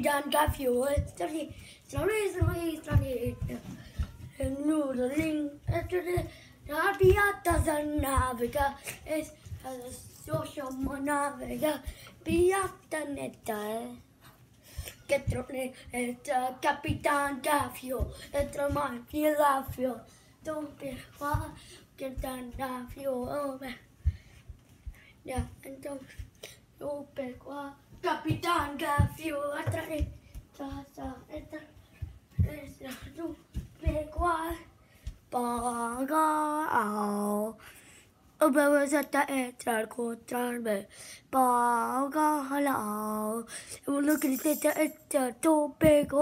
Don Gaffio, is a social monaviga, Biata Netta. Che è Capitan Gaffio, e Tramanti Laffio, Qua, Capitan Gaffio, oh beh. Ja, en dan Dompe qua, Capitan Gaffio, attrare, sa sa, e tra, e sa, Dompe qua, Paga, au. Och behöver sätta ett kontrar med baga halal. Jag vill lukta lite ett toppig